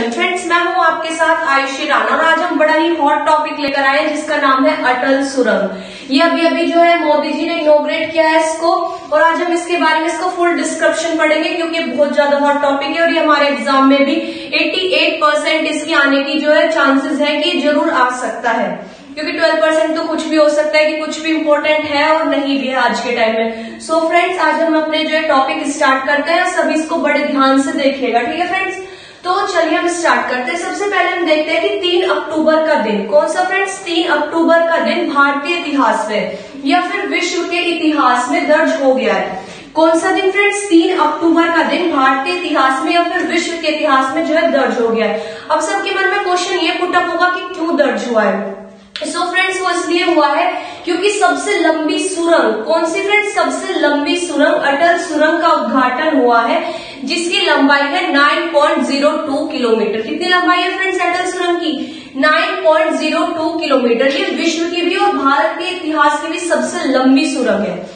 Education friends मैं हूँ आपके साथ आयुषी राणा और आज हम बड़ा ही हॉट टॉपिक लेकर आए जिसका नाम है अटल सुरंग। ये अभी अभी जो है मोदी जी ने इनोग्रेट किया है इसको, और आज हम इसके बारे में इसको फुल डिस्क्रिप्शन पढ़ेंगे, क्योंकि बहुत ज़्यादा हॉट टॉपिक है, और ये हमारे एग्ज़ाम में भी 88 परसेंट इसकी आने की जो है चांसेस है कि ज़रूर आ सकता है। क्योंकि 12 परसेंट तो कुछ भी हो सकता है कि कुछ भी इम्पोर्टेंट है और नहीं भी है आज के टाइम में। सो so फ्रेंड्स आज हम अपने जो है टॉपिक स्टार्ट करते हैं सभी इसको बड़े ध्यान से देखिएगा। ठीक है फ्रेंड्स तो चलिए हम स्टार्ट करते हैं। सबसे पहले हम देखते हैं कि तीन अक्टूबर का दिन, कौन सा फ्रेंड्स तीन अक्टूबर का दिन भारतीय इतिहास में, या फिर विश्व के इतिहास में दर्ज हो गया है। कौन सा दिन फ्रेंड्स तीन अक्टूबर का दिन भारतीय इतिहास में, या फिर विश्व के इतिहास में जो है दर्ज हो गया है। अब सबके मन में क्वेश्चन ये पुटअप होगा कि क्यों दर्ज हुआ है? सो फ्रेंड्स वो इसलिए हुआ है क्योंकि सबसे लंबी सुरंग, कौन सी फ्रेंड्स सबसे लंबी सुरंग, अटल सुरंग का उद्घाटन हुआ है, जिसकी लंबाई है 9.02 किलोमीटर कितनी लंबाई है फ्रेंड्स अटल सुरंग की? 9.02 किलोमीटर ये विश्व की भी और भारत के इतिहास की भी सबसे लंबी सुरंग है।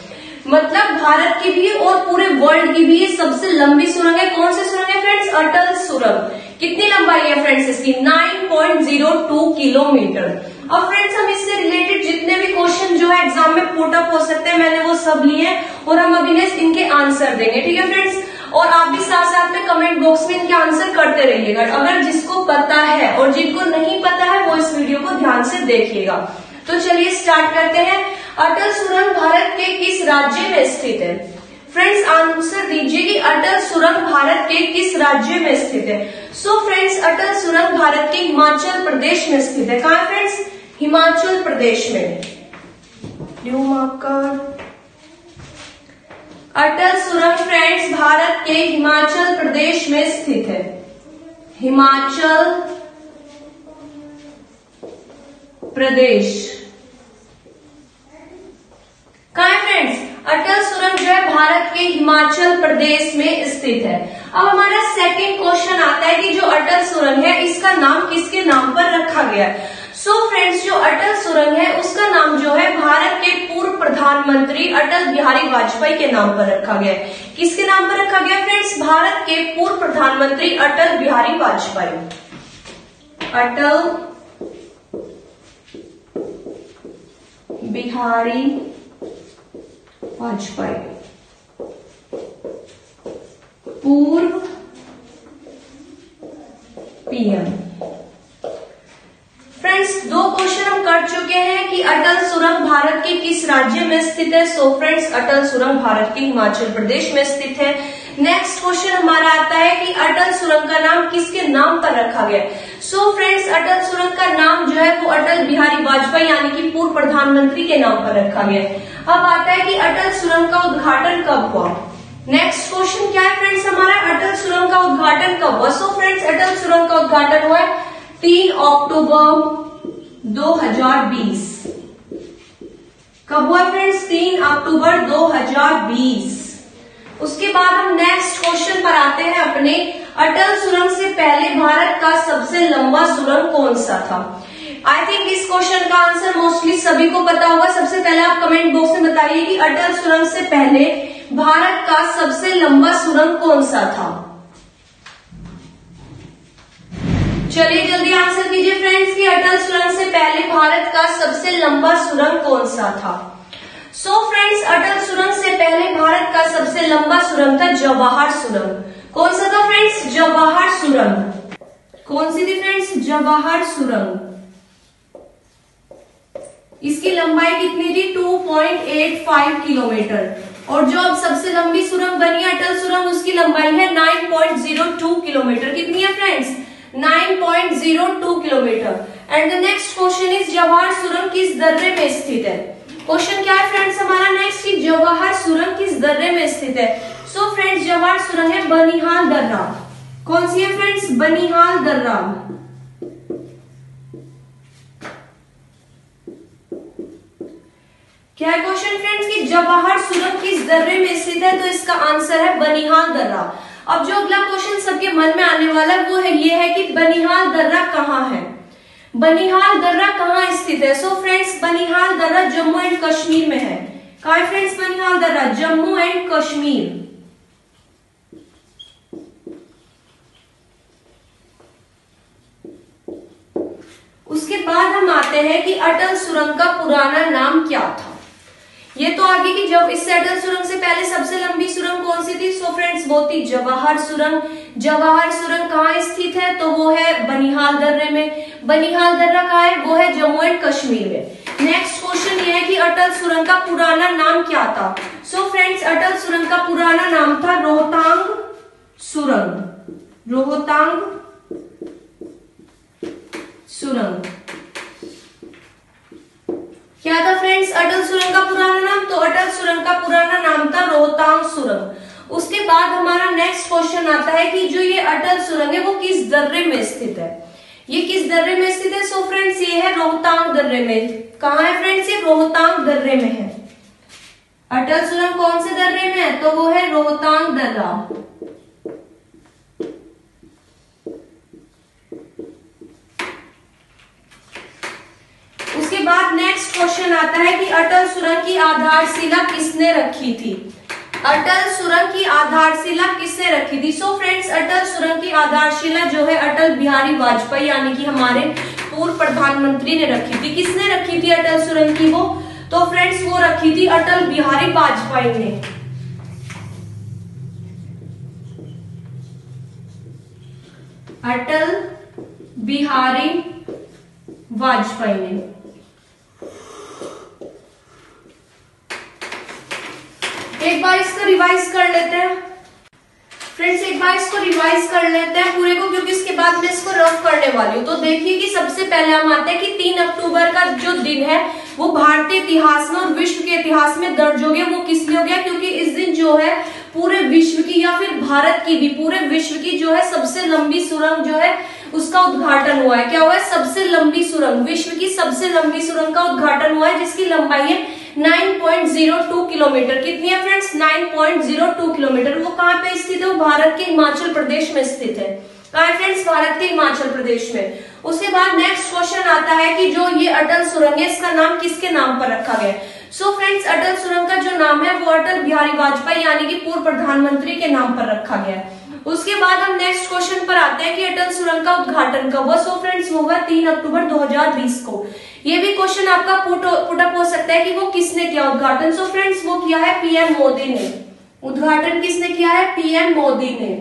मतलब भारत की भी और पूरे वर्ल्ड की भी ये सबसे लंबी सुरंग है। कौन सी सुरंग है फ्रेंड्स अटल सुरंग। कितनी लंबाई है फ्रेंड्स इसकी? 9.02 किलोमीटर अब फ्रेंड्स हम इससे रिलेटेड जितने भी क्वेश्चन जो है एग्ज़ाम में पुटअप हो सकते हैं, मैंने वो सब लिए और हम अभी इनके आंसर देंगे, ठीक है फ्रेंड्स और आप भी साथ साथ में कमेंट बॉक्स में इनके आंसर करते रहिएगा। अगर जिसको पता है और जिनको नहीं पता है, वो इस वीडियो को ध्यान से देखिएगा। तो चलिए स्टार्ट करते हैं। अटल सुरंग भारत के किस राज्य में स्थित है? फ्रेंड्स आंसर दीजिए कि अटल सुरंग भारत के किस राज्य में स्थित है? सो फ्रेंड्स अटल सुरंग भारत के हिमाचल प्रदेश में स्थित है। कहा फ्रेंड्स हिमाचल प्रदेश में। न्यू मार्कर अटल सुरंग फ्रेंड्स भारत के हिमाचल प्रदेश में स्थित है। हिमाचल प्रदेश। कहा है फ्रेंड्स अटल सुरंग जो है भारत के हिमाचल प्रदेश में स्थित है। अब हमारा सेकंड क्वेश्चन आता है कि जो अटल सुरंग है इसका नाम किसके नाम पर रखा गया है? सो so फ्रेंड्स जो अटल सुरंग है, उसका नाम जो है भारत के पूर्व प्रधानमंत्री अटल बिहारी वाजपेयी के नाम पर रखा गया है। किसके नाम पर रखा गया फ्रेंड्स भारत के पूर्व प्रधानमंत्री अटल बिहारी वाजपेयी। अटल बिहारी वाजपेयी। पूर्व पीएम फ्रेंड्स दो क्वेश्चन हम कर चुके हैं कि अटल सुरंग भारत के किस राज्य में स्थित है? सो फ्रेंड्स अटल सुरंग भारत के हिमाचल प्रदेश में स्थित है। नेक्स्ट क्वेश्चन हमारा आता है कि अटल सुरंग का नाम किसके नाम पर रखा गया सो फ्रेंड्स अटल सुरंग का नाम जो है वो अटल बिहारी वाजपेयी यानी कि पूर्व प्रधानमंत्री के नाम पर रखा गया अब आता है कि अटल सुरंग का उद्घाटन कब हुआ? नेक्स्ट क्वेश्चन क्या है फ्रेंड्स हमारा? अटल सुरंग का उद्घाटन कब हुआ? सो फ्रेंड्स अटल सुरंग का उद्घाटन हुआ है तीन अक्टूबर 2020 कब हुआ फ्रेंड्स तीन अक्टूबर 2020 उसके बाद हम नेक्स्ट क्वेश्चन पर आते हैं अपने अटल सुरंग से पहले भारत का सबसे लंबा सुरंग कौन सा था? आई थिंक इस क्वेश्चन का आंसर मोस्टली सभी को पता होगा। सबसे पहले आप कमेंट बॉक्स में बताइए कि अटल सुरंग से पहले भारत का सबसे लंबा सुरंग कौन सा था? चलिए जल्दी आंसर कीजिए फ्रेंड्स कि अटल सुरंग से पहले भारत का सबसे लंबा सुरंग कौन सा था? सो so फ्रेंड्स अटल सुरंग से पहले भारत का सबसे लंबा सुरंग था जवाहर सुरंग। कौन सा था फ्रेंड्स जवाहर सुरंग। कौन सी थी फ्रेंड्स जवाहर सुरंग। इसकी लंबाई कितनी थी? 2.85 किलोमीटर। और जो अब सबसे लंबी सुरंग बनी है अटल सुरंग, उसकी लंबाई है 9.02 किलोमीटर। कितनी है friends 9.02 kilometre. And the next question is Jawahar सुरंग किस दर्रे में स्थित है? क्वेश्चन क्या है फ्रेंड्स हमारा नेक्स्ट की जवाहर सुरंग किस दर्रे में स्थित है? सो फ्रेंड्स जवाहर सुरंग है बनिहाल दर्रा। कौन सी है फ्रेंड्स बनिहाल दर्रा। क्या है क्वेश्चन फ्रेंड्स कि जवाहर सुरंग किस दर्रे में स्थित है? तो इसका आंसर है बनिहाल दर्रा। अब जो अगला क्वेश्चन सबके मन में आने वाला वो है, ये है कि बनिहाल दर्रा कहाँ है? बनिहाल दर्रा कहाँ स्थित है? सो फ्रेंड्स बनिहाल दर्रा जम्मू एंड कश्मीर में है। कहा फ्रेंड्स बनिहाल दर्रा जम्मू एंड कश्मीर। उसके बाद हम आते हैं कि अटल सुरंग का पुराना नाम क्या था? ये तो आगे की जब इस अटल सुरंग से पहले सबसे लंबी सुरंग कौन सी थी? सो फ्रेंड्स, वो थी जवाहर सुरंग। जवाहर सुरंग कहाँ स्थित है? तो वो है बनिहाल दर्रे में। बनिहाल दर्रा कहा है? वो है जम्मू एंड कश्मीर में। नेक्स्ट क्वेश्चन ये है कि अटल सुरंग का पुराना नाम क्या था? सो so फ्रेंड्स अटल सुरंग का पुराना नाम था रोहतांग सुरंग। रोहतांग सुरंग। क्या था फ्रेंड्स अटल सुरंग का पुराना नाम? तो अटल सुरंग का पुराना नाम था रोहतांग सुरंग। उसके बाद हमारा नेक्स्ट क्वेश्चन आता है कि जो ये अटल सुरंग है, वो किस दर्रे में स्थित है? ये किस दर्रे में स्थित है? सो फ्रेंड्स ये है रोहतांग दर्रे में। कहा है फ्रेंड्स ये रोहतांग दर्रे में है। अटल सुरंग कौन से दर्रे में है? तो वो है रोहतांग दर्रा उसके बाद नेक्स्ट क्वेश्चन आता है कि अटल सुरंग की आधारशिला किसने रखी थी? अटल सुरंग की आधारशिला किसने रखी थी? सो फ्रेंड्स अटल सुरंग की आधारशिला जो है अटल बिहारी वाजपेयी, यानी कि हमारे पूर्व प्रधानमंत्री ने रखी थी। किसने रखी थी अटल सुरंग की वो? तो फ्रेंड्स वो रखी थी अटल बिहारी वाजपेयी ने। अटल बिहारी वाजपेयी ने। एक बार इसको रिवाइज कर लेते हैं। फ्रेंड्स एक बार इसको रिवाइज कर लेते हैं पूरे को, क्योंकि इसके बाद मैं इसको रफ करने वाली हूँ। तो देखिए कि सबसे पहले हम आते हैं कि तीन अक्टूबर का जो दिन है, वो भारतीय इतिहास में और विश्व के इतिहास में दर्ज हो गया। वो किस लिए हो गया? क्योंकि इस दिन जो है, पूरे विश्व की या फिर भारत की भी, पूरे विश्व की जो है सबसे लंबी सुरंग जो है, उसका उद्घाटन हुआ है। क्या हुआ? है सबसे लंबी सुरंग, विश्व की सबसे लंबी सुरंग का उद्घाटन हुआ है, जिसकी लंबाई है 9.02 किलोमीटर। कितनी है फ्रेंड्स 9.02 किलोमीटर। वो कहाँ पे स्थित है? वो भारत के हिमाचल प्रदेश में स्थित है। कहा फ्रेंड्स भारत के हिमाचल प्रदेश में। उसके बाद नेक्स्ट क्वेश्चन आता है कि जो ये अटल सुरंग है, इसका नाम किसके नाम पर रखा गया सो फ्रेंड्स अटल सुरंग का जो नाम है, वो अटल बिहारी वाजपेयी यानी कि पूर्व प्रधानमंत्री के नाम पर रखा गया है। उसके बाद हम नेक्स्ट क्वेश्चन पर आते हैं कि अटल सुरंग का उद्घाटन कब हुआ? सो फ्रेंड्स होगा तीन अक्टूबर 2020 को। ये भी क्वेश्चन आपका पुटअप हो सकता है कि वो किसने किया उद्घाटन? सो फ्रेंड्स वो किया है पीएम मोदी ने। उद्घाटन किसने किया है? पीएम मोदी ने।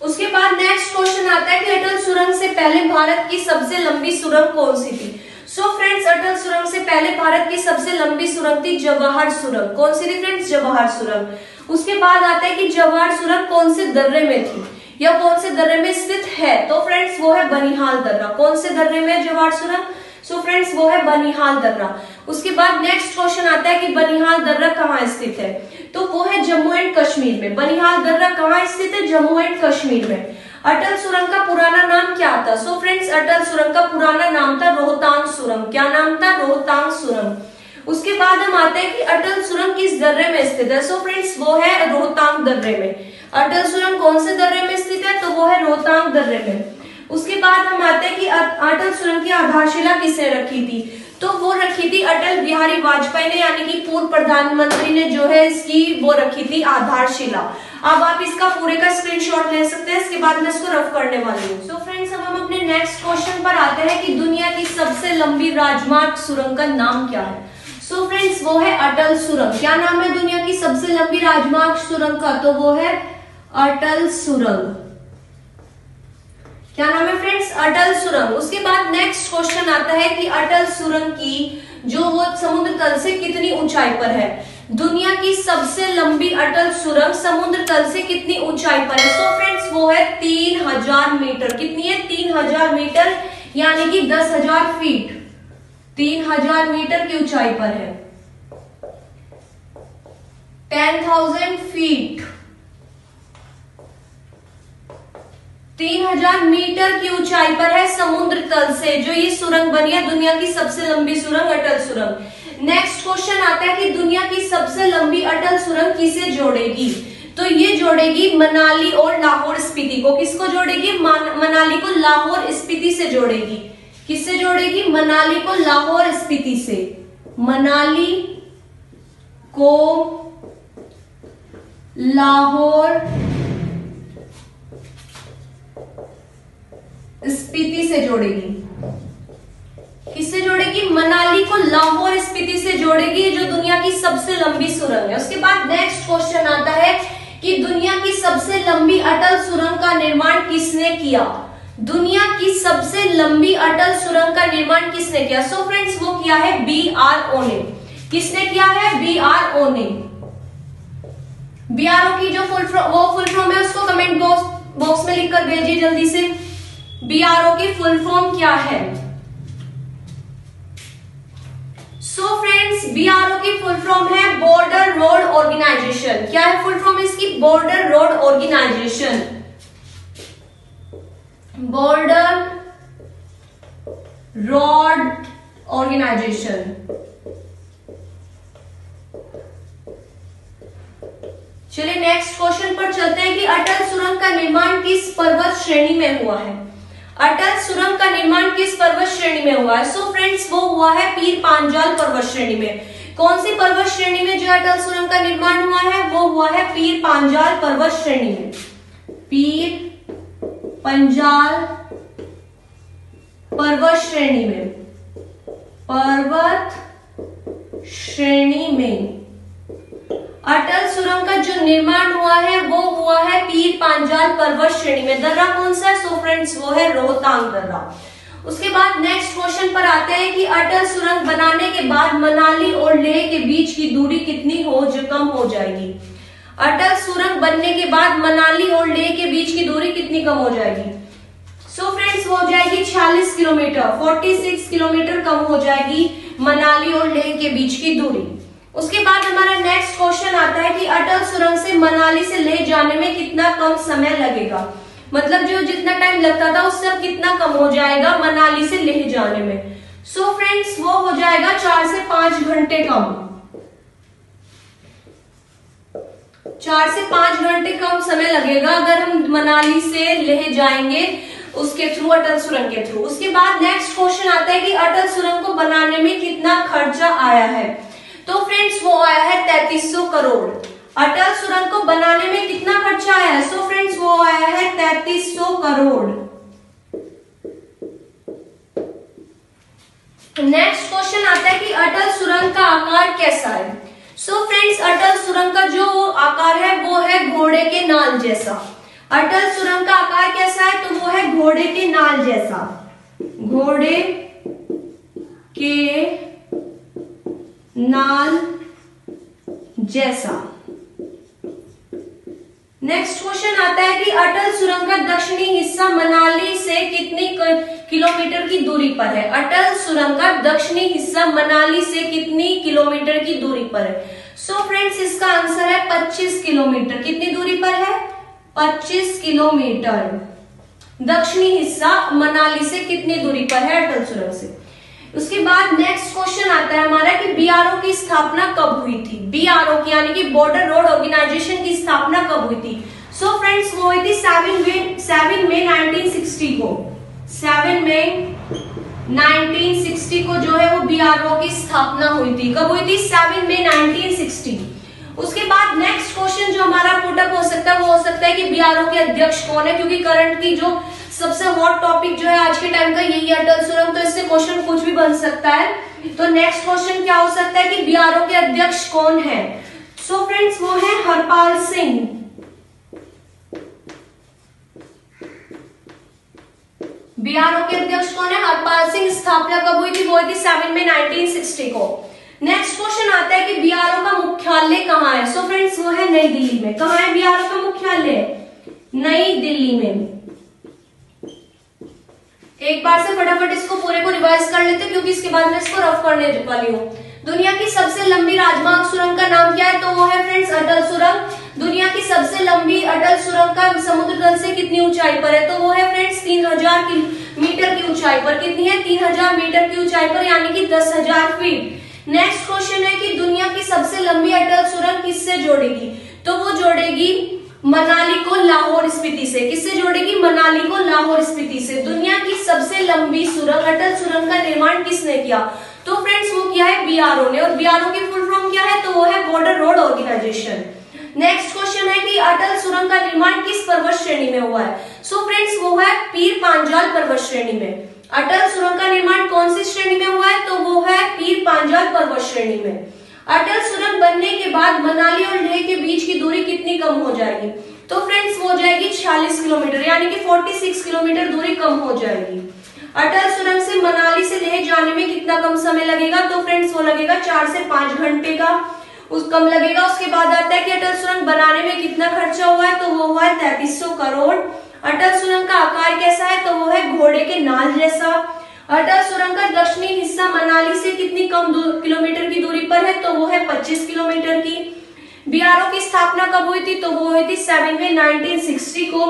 उसके बाद नेक्स्ट क्वेश्चन आता है कि अटल सुरंग से पहले भारत की सबसे लंबी सुरंग कौन सी थी? सो फ्रेंड्स अटल सुरंग से पहले भारत की सबसे लंबी सुरंग थी जवाहर सुरंग। कौन सी थी फ्रेंड्स जवाहर सुरंग। उसके बाद आता है कि जवाहर सुरंग कौन से दर्रे में थी? या कौन से दर्रे में स्थित है? तो फ्रेंड्स वो है बनिहाल दर्रा। कौन से दर्रे में जवाहर सुरंग? सो फ्रेंड्स वो है बनिहाल दर्रा। उसके बाद नेक्स्ट क्वेश्चन आता है कि बनिहाल दर्रा कहाँ स्थित है? तो वो है जम्मू एंड कश्मीर में। बनिहाल दर्रा कहाँ स्थित है? जम्मू एंड कश्मीर में। अटल सुरंग का पुराना नाम क्या था? सो फ्रेंड्स अटल सुरंग का पुराना नाम था रोहतांग सुरंग। क्या नाम था? रोहतांग सुरंग। उसके बाद हम आते हैं कि अटल सुरंग किस दर्रे में स्थित है? सो फ्रेंड्स वो है रोहतांग दर्रे में। अटल सुरंग कौन से दर्रे में स्थित है? तो वो है रोहतांग दर्रे में। उसके बाद हम आते हैं कि अटल सुरंग की आधारशिला किसने रखी थी? तो वो रखी थी अटल बिहारी वाजपेयी ने, यानी कि पूर्व प्रधानमंत्री ने जो है इसकी वो रखी थी आधारशिला। अब आप इसका पूरे का स्क्रीनशॉट ले सकते हैं, इसके बाद मैं इसको रफ करने वाली हूँ। सो फ्रेंड्स अब हम अपने नेक्स्ट क्वेश्चन पर आते हैं कि दुनिया की सबसे लंबी राजमार्ग सुरंग का नाम क्या है? सो so फ्रेंड्स वो है अटल सुरंग। क्या नाम है दुनिया की सबसे लंबी राजमार्ग सुरंग का? तो वो है अटल सुरंग। क्या नाम है फ्रेंड्स अटल सुरंग। उसके बाद नेक्स्ट क्वेश्चन आता है कि अटल सुरंग की जो वो समुद्र तल से कितनी ऊंचाई पर है? दुनिया की सबसे लंबी अटल सुरंग समुद्र तल से कितनी ऊंचाई पर है? सो so फ्रेंड्स वो है तीन हज़ार मीटर। कितनी है? तीन हज़ार मीटर, यानी कि दस हज़ार फीट। तीन हज़ार मीटर की ऊंचाई पर है। Ten thousand feet. तीन हज़ार मीटर की ऊंचाई पर है समुद्र तल से, जो ये सुरंग बनी है, दुनिया की सबसे लंबी सुरंग, अटल सुरंग। नेक्स्ट क्वेश्चन आता है कि दुनिया की सबसे लंबी अटल सुरंग किसे जोड़ेगी? तो ये जोड़ेगी मनाली और लाहौर स्पीति को। किसको जोड़ेगी? मनाली को लाहौर स्पीति से जोड़ेगी। किससे जोड़ेगी? मनाली को लाहौर स्पीति से। मनाली को लाहौर स्पीति से जोड़ेगी। जोड़ेगी मनाली को लाहौर स्पीति से जोड़ेगी, जो दुनिया की सबसे लंबी सुरंग है। उसके बाद नेक्स्ट क्वेश्चन आता है कि दुनिया की सबसे लंबी अटल सुरंग का निर्माण किसने किया? दुनिया की सबसे लंबी अटल सुरंग का निर्माण किसने किया? सो so फ्रेंड्स वो किया है बी आर ओ ने। किसने किया है? बी आर ओ ने। बी आर ओ की जो फुल वो फुल फॉर्म है, उसको कमेंट बॉक्स बॉक्स में लिखकर भेजिए जल्दी से। बी आर ओ की फुल फॉर्म क्या है? सो फ्रेंड्स बीआरओ की फुल फॉर्म है बॉर्डर रोड ऑर्गेनाइजेशन क्या है फुल फॉर्म इसकी? Border road organisation border road organisation चलिए नेक्स्ट क्वेश्चन पर चलते हैं कि अटल सुरंग का निर्माण किस पर्वत श्रेणी में हुआ है? अटल सुरंग का निर्माण किस पर्वत श्रेणी में हुआ है? सो so फ्रेंड्स वो हुआ है पीर पांजाल पर्वत श्रेणी में। कौन सी पर्वत श्रेणी में जो अटल सुरंग का निर्माण हुआ है? वो हुआ है पीर पांजाल पर्वत श्रेणी में। पीर पंजाल पर्वत श्रेणी में। पर्वत श्रेणी में। अटल सुरंग का जो निर्माण हुआ है, वो हुआ है पीर पांजाल पर्वत श्रेणी में। दर्रा कौन सा है? सो फ्रेंड्स वो है रोहतांग दर्रा। उसके बाद नेक्स्ट क्वेश्चन पर आते हैं कि अटल सुरंग बनाने के बाद मनाली और लेह के बीच की दूरी कितनी हो जो कम हो जाएगी? अटल सुरंग बनने के बाद मनाली और लेह के बीच की दूरी कितनी कम हो जाएगी? सो so फ्रेंड्स हो जाएगी 46 किलोमीटर 46 किलोमीटर कम हो जाएगी मनाली और लेह के बीच की दूरी। उसके बाद हमारा नेक्स्ट क्वेश्चन आता है कि अटल सुरंग से मनाली से ले जाने में कितना कम समय लगेगा? मतलब जो जितना टाइम लगता था उससे अब कितना कम हो जाएगा मनाली से ले जाने में? सो so फ्रेंड्स वो हो जाएगा चार से पाँच घंटे कम। चार से पाँच घंटे कम समय लगेगा अगर हम मनाली से लेह जाएँगे उसके थ्रू अटल सुरंग के थ्रू उसके बाद नेक्स्ट क्वेश्चन आता है कि अटल सुरंग को बनाने में कितना खर्चा आया है? तो फ्रेंड्स वो आया है तैतीस करोड़। अटल सुरंग को बनाने में कितना खर्चा आया है? सो फ्रेंड्स वो आया है तैतीस करोड़। नेक्स्ट क्वेश्चन आता है कि अटल सुरंग का आकार कैसा है? सो so फ्रेंड्स अटल सुरंग का जो आकार है, वो है घोड़े के नाल जैसा। अटल सुरंग का आकार कैसा है तो वो है घोड़े के नाल जैसा। घोड़े के नाल जैसा। नेक्स्ट क्वेश्चन आता है कि अटल सुरंग का दक्षिणी हिस्सा मनाली से कितनी किलोमीटर की दूरी पर है? अटल सुरंग का दक्षिणी हिस्सा मनाली से कितनी किलोमीटर की दूरी पर है? सो so फ्रेंड्स इसका आंसर है 25 किलोमीटर। कितनी दूरी पर है? 25 किलोमीटर। दक्षिणी हिस्सा मनाली से कितनी दूरी पर है अटल सुरंग से? उसके बाद नेक्स्ट क्वेश्चन आता है हमारा कि बीआरओ की स्थापना कब हुई थी? बीआरओ की, यानी कि बॉर्डर रोड ऑर्गेनाइजेशन की स्थापना कब हुई थी? सो so फ्रेंड्स वो हुई थी सेवन मे सेवन मे 1960 को। सेवन मे 1960 को जो है वो बीआरओ की स्थापना हुई थी। कब हुई थी? सेवन मे 1960 उसके बाद नेक्स्ट क्वेश्चन जो हमारा पुटअप हो सकता है, वो हो सकता है कि बीआरओ के अध्यक्ष कौन है? क्योंकि करंट की जो सबसे हॉट टॉपिक जो है आज के टाइम का यही अटल सुरंग। तो इससे क्वेश्चन कुछ भी बन सकता है। तो नेक्स्ट क्वेश्चन क्या हो सकता है कि बीआरओ के अध्यक्ष कौन है? सो so फ्रेंड्स वो है हरपाल सिंह। बीआरओ के अध्यक्ष कौन है? हरपाल सिंह स्थापना कब हुई थी? वो थी सेवन में 1960 को। नेक्स्ट क्वेश्चन आता है कि बीआरओ का मुख्यालय कहाँ है? सो so फ्रेंड्स वो है नई दिल्ली में। कहा है बीआरओ का मुख्यालय? नई दिल्ली में। एक बार से फटाफट इसको पूरे को रिवाइज कर लेते क्योंकि इसके बाद मैं इसको रफ करने वाली हूँ। दुनिया की सबसे लंबी राजमार्ग सुरंग का नाम क्या है? तो वो है फ्रेंड्स अटल सुरंग। दुनिया की सबसे लंबी अटल सुरंग का समुद्र तल से कितनी ऊंचाई पर है? तो वो है फ्रेंड्स तीन हज़ार मीटर की ऊंचाई पर। कितनी है? तीन हज़ार मीटर की ऊंचाई पर, यानी कि दस हज़ार फीट नेक्स्ट क्वेश्चन है कि दुनिया की सबसे लंबी अटल सुरंग किससे जोड़ेगी? तो वो जोड़ेगी मनाली को लाहौर स्पीति से। किससे जोड़ेगी? मनाली को लाहौर स्पीति से। दुनिया की सबसे लंबी सुरंग, अटल सुरंग का निर्माण किसने किया? तो फ्रेंड्स वो किया है बीआरओ ने। और बीआरओ की फुल फॉर्म क्या है? तो वो है border road organisation next question है कि अटल सुरंग का निर्माण किस पर्वत श्रेणी में हुआ है? सो so फ्रेंड्स वो है पीर पांजाल पर्वत श्रेणी में। अटल सुरंग का निर्माण कौन सी श्रेणी में हुआ है? तो वो है पीर पांजाल पर्वत श्रेणी में। अटल सुरंग बनने के बाद मनाली और लेह के बीच की दूरी कितनी कम हो जाएगी? तो फ्रेंड्स हो जाएगी 46 किलोमीटर, यानी कि 46 किलोमीटर दूरी कम हो जाएगी। अटल सुरंग से मनाली से लेह जाने में कितना कम समय लगेगा? तो फ्रेंड्स वो लगेगा चार से पाँच घंटे का। उस कम लगेगा, उसके बाद आता है कि अटल सुरंग बनाने में कितना खर्चा हुआ है? तो वो हुआ है तैतीस करोड़। अटल सुरंग का आकार कैसा है? तो वो है घोड़े के नाल जैसा। अटल सुरंग का दक्षिणी हिस्सा मनाली से कितनी कम किलोमीटर की दूरी पर है? तो वो है 25 किलोमीटर की। बीआरओ की स्थापना कब हुई थी? तो वो हुई थी सेवन में 1960 को।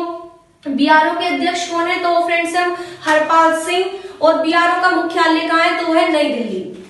बीआरओ के अध्यक्ष कौन है? तो फ्रेंड्स हम हरपाल सिंह। और बीआरओ का मुख्यालय कहाँ है? तो वो है नई दिल्ली।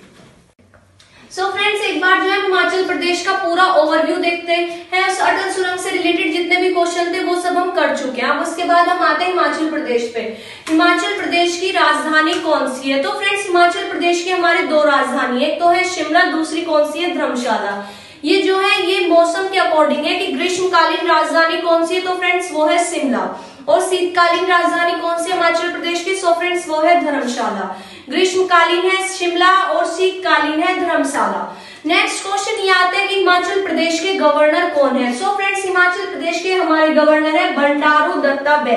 सो so फ्रेंड्स एक बार जो है हिमाचल प्रदेश का पूरा ओवरव्यू देखते हैं। उस अटल सुरंग से रिलेटेड जितने भी क्वेश्चन थे, वो सब हम कर चुके हैं। अब उसके बाद हम आते हैं हिमाचल प्रदेश पे। हिमाचल प्रदेश की राजधानी कौन सी है? तो फ्रेंड्स हिमाचल प्रदेश की हमारे दो राजधानी है। तो है शिमला, दूसरी कौन सी है? धर्मशाला। ये जो है, ये मौसम के अकॉर्डिंग है कि ग्रीष्मकालीन राजधानी कौन सी है? तो फ्रेंड्स वो है शिमला। और शीतकालीन राजधानी कौन सी हिमाचल प्रदेश की सो फ्रेंड्स, वो है धर्मशाला। ग्रीष्मकालीन है शिमला और शीतकालीन है धर्मशाला। नेक्स्ट क्वेश्चन ये आता है कि हिमाचल प्रदेश के गवर्नर कौन है? सो फ्रेंड्स हिमाचल प्रदेश के हमारे गवर्नर है भंडारू दत्ता बै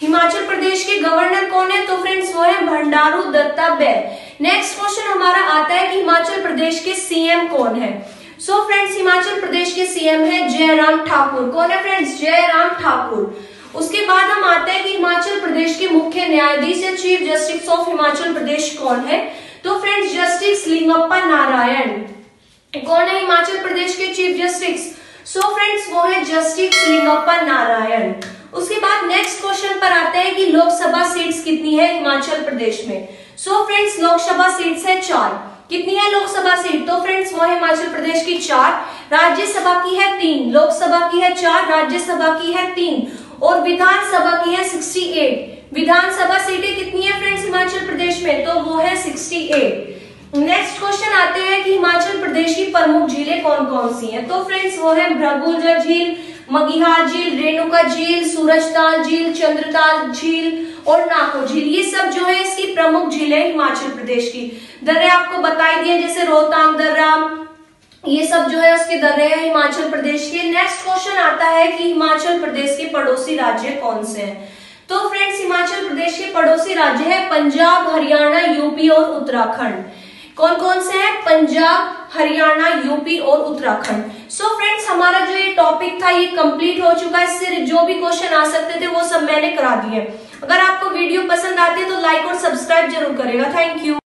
हिमाचल प्रदेश के गवर्नर कौन है? तो फ्रेंड्स वो है भंडारू दत्ता बैग नेक्स्ट क्वेश्चन हमारा आता है कि हिमाचल प्रदेश के सीएम कौन है? So so friends Himachal Pradesh के सीएम है जयराम ठाकुर। कौन है फ्रेंड्स जयराम ठाकुर। उसके बाद हम आते हैं कि हिमाचल प्रदेश के मुख्य न्यायाधीश या chief justice of Himachal Pradesh कौन है? तो फ्रेंड्स जस्टिस लिंगप्पा नारायण कौन है हिमाचल प्रदेश के चीफ जस्टिस सो फ्रेंड्स वो है जस्टिस लिंगप्पा नारायण उसके बाद नेक्स्ट क्वेश्चन पर आते हैं कि लोकसभा सीट्स कितनी है हिमाचल प्रदेश में? सो फ्रेंड्स लोकसभा सीट्स है चार। कितनी है लोकसभा सीट तो फ्रेंड्स वो हिमाचल प्रदेश की चार। राज्यसभा की है तीन। लोकसभा की है चार। राज्यसभा की है तीन। और विधानसभा की है 68 विधानसभा सीटें कितनी है फ्रेंड्स हिमाचल प्रदेश में? तो वो है 68 नेक्स्ट क्वेश्चन आते हैं कि हिमाचल प्रदेश की प्रमुख झीलें कौन कौन सी हैं? तो फ्रेंड्स वो है भ्रगुलजर झील, मगिहार झील, रेणुका झील, सूरजताल झील, चंद्रताल झील और नाको झील। ये सब जो है इसकी प्रमुख झीलें हिमाचल प्रदेश की। दर्रे आपको बताई दिए, जैसे रोहतांग दर्रा ये सब जो है उसके दर्रे हैं हिमाचल प्रदेश के। नेक्स्ट क्वेश्चन आता है कि हिमाचल प्रदेश के पड़ोसी राज्य कौन से हैं? तो फ्रेंड्स हिमाचल प्रदेश के पड़ोसी राज्य है पंजाब, हरियाणा, यूपी और उत्तराखंड। कौन कौन से हैं? पंजाब, हरियाणा, यूपी और उत्तराखंड। सो फ्रेंड्स हमारा जो ये टॉपिक था, ये कंप्लीट हो चुका है। इससे जो भी क्वेश्चन आ सकते थे, वो सब मैंने करा दिए अगर आपको वीडियो पसंद आती है तो लाइक और सब्सक्राइब ज़रूर करेगा। Thank you